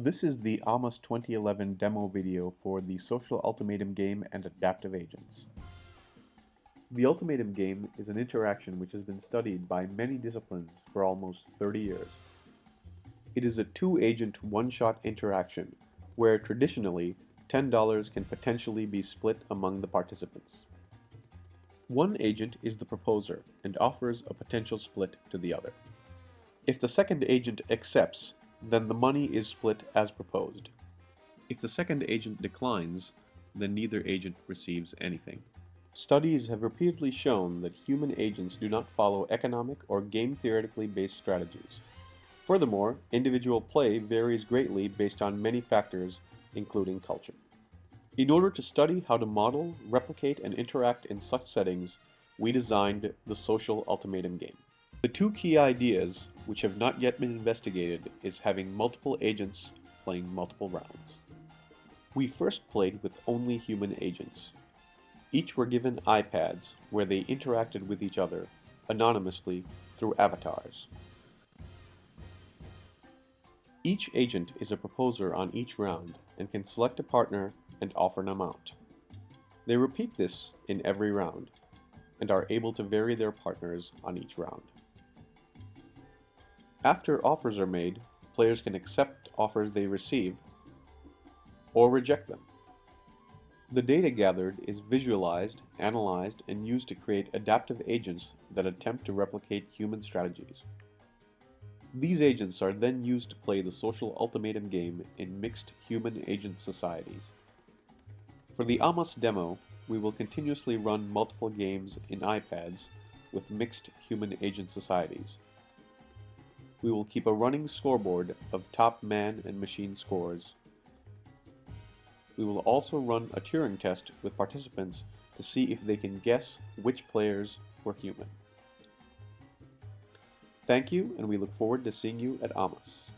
This is the AAMAS 2011 demo video for the Social Ultimatum game and Adaptive Agents. The Ultimatum game is an interaction which has been studied by many disciplines for almost 30 years. It is a two-agent one-shot interaction where traditionally $10 can potentially be split among the participants. One agent is the proposer and offers a potential split to the other. If the second agent accepts, then the money is split as proposed. If the second agent declines, then neither agent receives anything. Studies have repeatedly shown that human agents do not follow economic or game theoretically based strategies. Furthermore, individual play varies greatly based on many factors, including culture. In order to study how to model, replicate, and interact in such settings, we designed the Social Ultimatum game. The two key ideas, which have not yet been investigated, is having multiple agents playing multiple rounds. We first played with only human agents. Each were given iPads where they interacted with each other anonymously through avatars. Each agent is a proposer on each round and can select a partner and offer an amount. They repeat this in every round and are able to vary their partners on each round. After offers are made, players can accept offers they receive or reject them. The data gathered is visualized, analyzed, and used to create adaptive agents that attempt to replicate human strategies. These agents are then used to play the social ultimatum game in mixed human-agent societies. For the AAMAS demo, we will continuously run multiple games in iPads with mixed human-agent societies we will keep a running scoreboard of top man and machine scores. We will also run a Turing test with participants to see if they can guess which players were human. Thank you, and we look forward to seeing you at AAMAS.